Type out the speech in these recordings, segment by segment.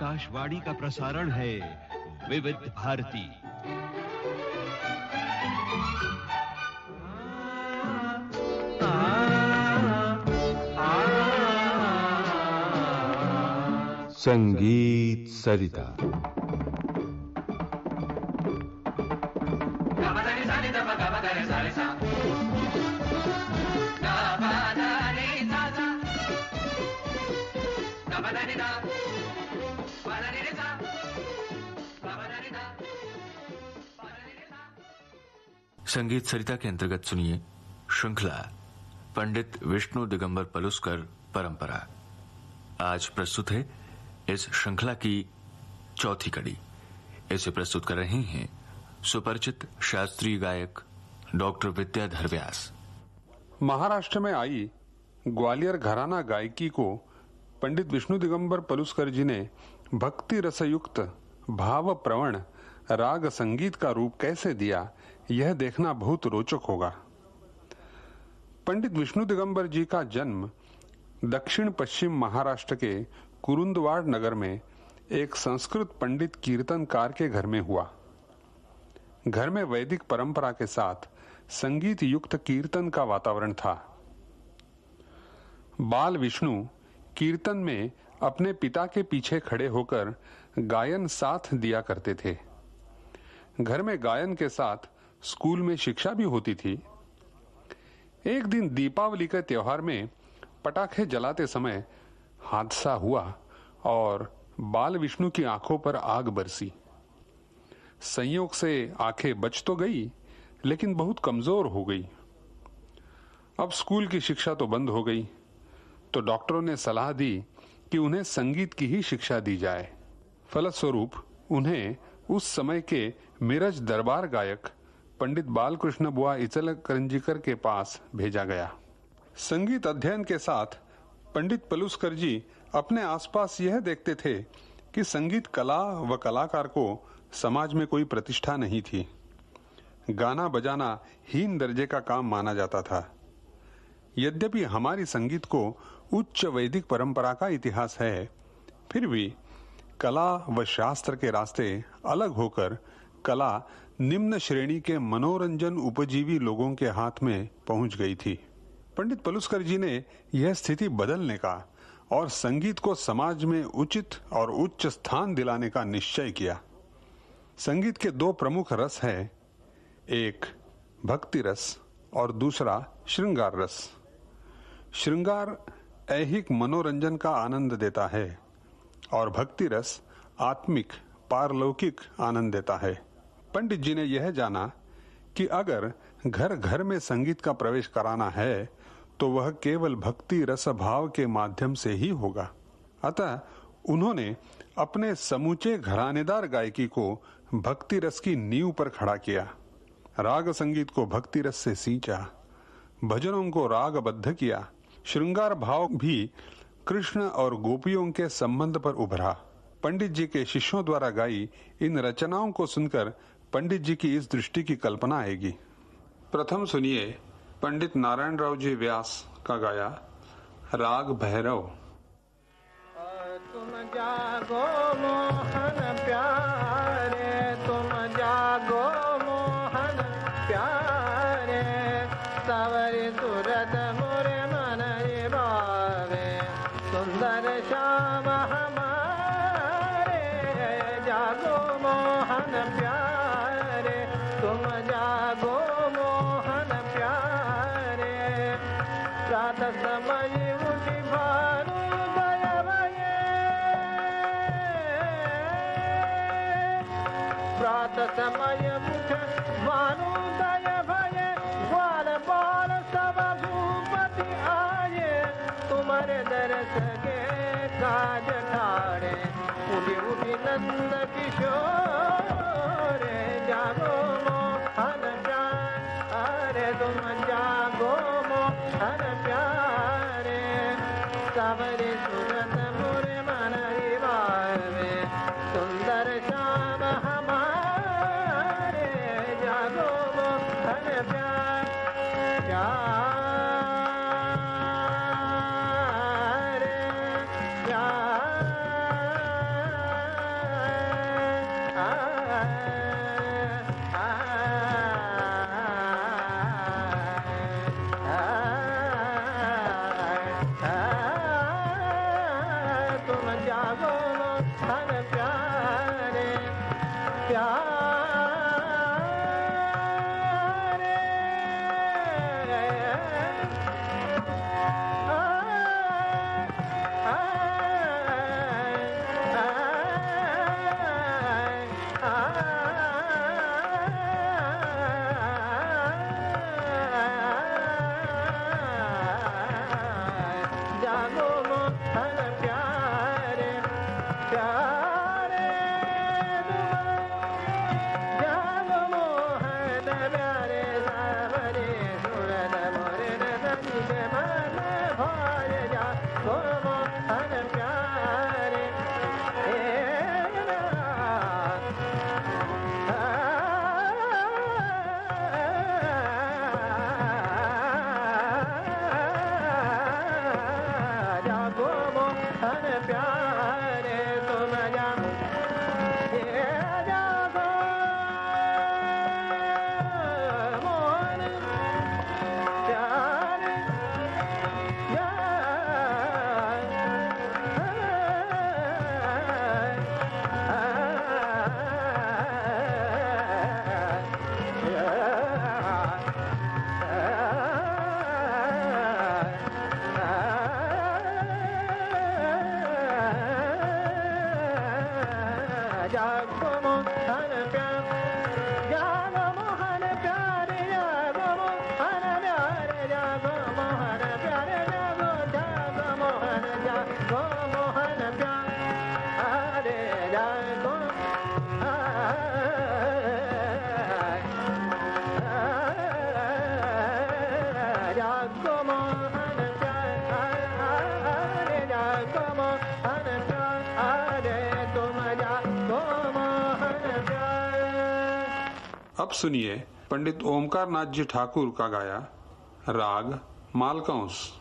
आकाशवाणी का प्रसारण है विविध भारती। संगीत सरिता। संगीत सरिता के अंतर्गत सुनिए श्रृंखला, पंडित विष्णु दिगंबर पलुस्कर परंपरा। आज प्रस्तुत है इस श्रृंखला की चौथी कड़ी। इसे प्रस्तुत कर रहे हैं सुपरिचित शास्त्रीय गायक डॉक्टर विद्याधर व्यास। महाराष्ट्र में आई ग्वालियर घराना गायकी को पंडित विष्णु दिगंबर पलुस्कर जी ने भक्ति रसयुक्त भाव प्रवण राग संगीत का रूप कैसे दिया? यह देखना बहुत रोचक होगा। पंडित विष्णु दिगंबर जी का जन्म दक्षिण पश्चिम महाराष्ट्र के कुरुंदवाड़ नगर में एक संस्कृत पंडित कीर्तनकार के घर में हुआ। घर में वैदिक परंपरा के साथ संगीत युक्त कीर्तन का वातावरण था। बाल विष्णु कीर्तन में अपने पिता के पीछे खड़े होकर गायन साथ दिया करते थे। घर में गायन के साथ स्कूल में शिक्षा भी होती थी। एक दिन दीपावली के त्योहार में पटाखे जलाते समय हादसा हुआ और बाल विष्णु की आँखों पर आग बरसी। संयोग से आँखें बच तो गई, लेकिन बहुत कमज़ोर हो गई। अब स्कूल की शिक्षा तो बंद हो गई तो डॉक्टरों ने सलाह दी कि उन्हें संगीत की ही शिक्षा दी जाए। फलस्वरूप उन्हें उस समय के मिरज दरबार गायक पंडित बालकृष्ण बुआ इचल करंजीकर के पास भेजा गया। संगीत अध्ययन के साथ पंडित पलुस्कर जी अपने आसपास यह देखते थे कि संगीत कला व कलाकार को समाज में कोई प्रतिष्ठा नहीं थी। गाना बजाना हीन दर्जे का काम माना जाता था। यद्यपि हमारी संगीत को उच्च वैदिक परंपरा का इतिहास है, फिर भी कला व शास्त्र के रास्ते अलग होकर कला निम्न श्रेणी के मनोरंजन उपजीवी लोगों के हाथ में पहुँच गई थी। पंडित पलुस्कर जी ने यह स्थिति बदलने का और संगीत को समाज में उचित और उच्च स्थान दिलाने का निश्चय किया। संगीत के दो प्रमुख रस है, एक भक्ति रस और दूसरा श्रृंगार रस। श्रृंगार ऐहिक मनोरंजन का आनंद देता है और भक्ति रस आत्मिक, पारलौकिक आनंद देता है। पंडित जी ने यह जाना कि अगर घर घर में संगीत का प्रवेश कराना है तो वह केवल भक्ति रस भाव के माध्यम से ही होगा। अतः उन्होंने अपने समूचे घरानेदार गायकी को भक्ति रस की नींव पर खड़ा किया। राग संगीत को भक्ति रस से सींचा, भजनों को रागबद्ध किया, श्रृंगार भाव भी कृष्ण और गोपियों के संबंध पर उभरा। पंडित जी के शिष्यों द्वारा गाई इन रचनाओं को सुनकर पंडित जी की इस दृष्टि की कल्पना आएगी। प्रथम सुनिए पंडित नारायण राव जी व्यास का गाया, राग भैरव। तुम जागो मोहन य भय प्रात समयमुख वारु गये बालूपति आय ते दरसगे काजनाड उ नन्द किशोर सावरे सुरत अब सुनिए पंडित ओमकार नाथ जी ठाकुर का गाया राग मालकंस।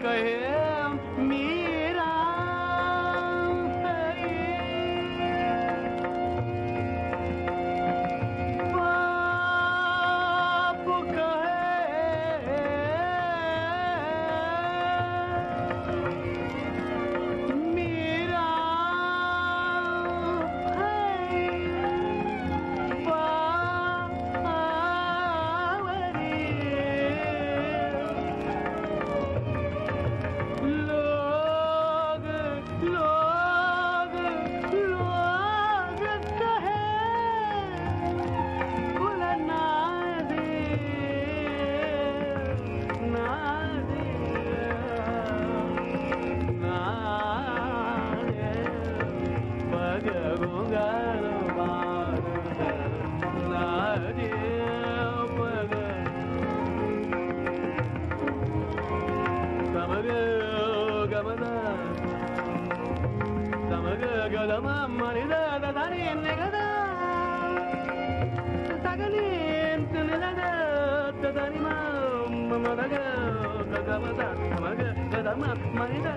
对 ಮರಿದಾದ ನೆಗದ ತಗಲೇಂತು ನೆಲದ ತದರಿ ಮಗ ಗಮದ ಮಗ ಗದಮ ಮರಿದ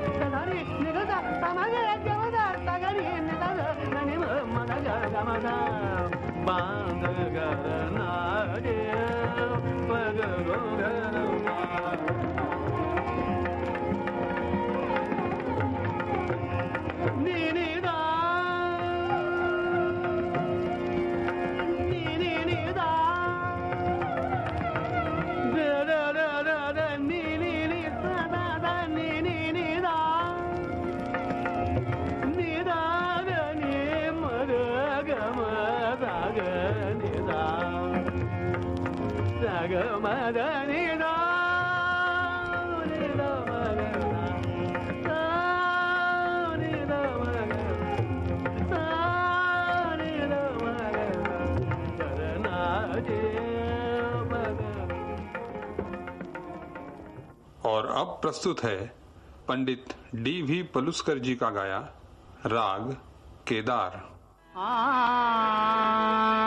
और अब प्रस्तुत है पंडित डी वी पलुस्कर जी का गाया राग केदार। 啊。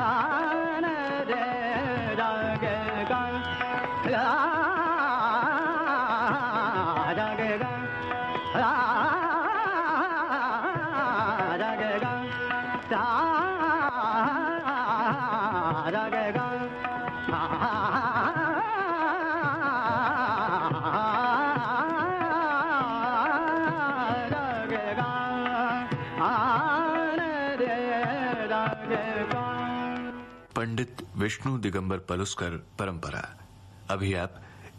ah पंडित विष्णु दिगंबर पलुस्कर परंपरा। अभी आप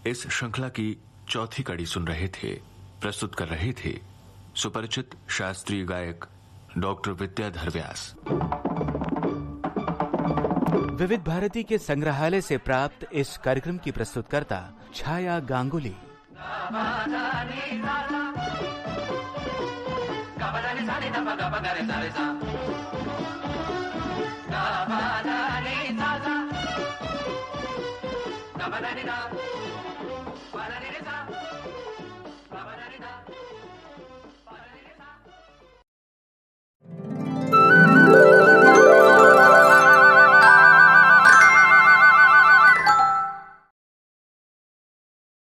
इस श्रृंखला की चौथी कड़ी सुन रहे थे प्रस्तुत कर रहे थे सुपरिचित शास्त्रीय गायक डॉक्टर विद्याधर व्यास। विविध भारती के संग्रहालय से प्राप्त इस कार्यक्रम की प्रस्तुतकर्ता छाया गांगुली। da da da